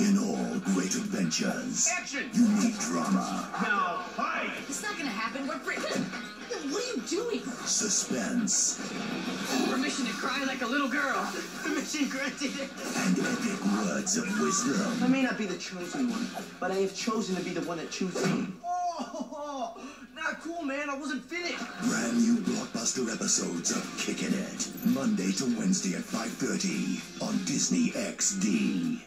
In all great adventures, Action! need drama, Now, fight! It's not gonna happen. We're free. What are you doing? suspense, Permission to cry like a little girl. Permission granted. and epic words of wisdom. I may not be the chosen one, but I have chosen to be the one that chooses me. Oh, not cool, man. I wasn't finished. Brand new blockbuster episodes of Kickin' It. Monday to Wednesday at 5.30 on Disney XD.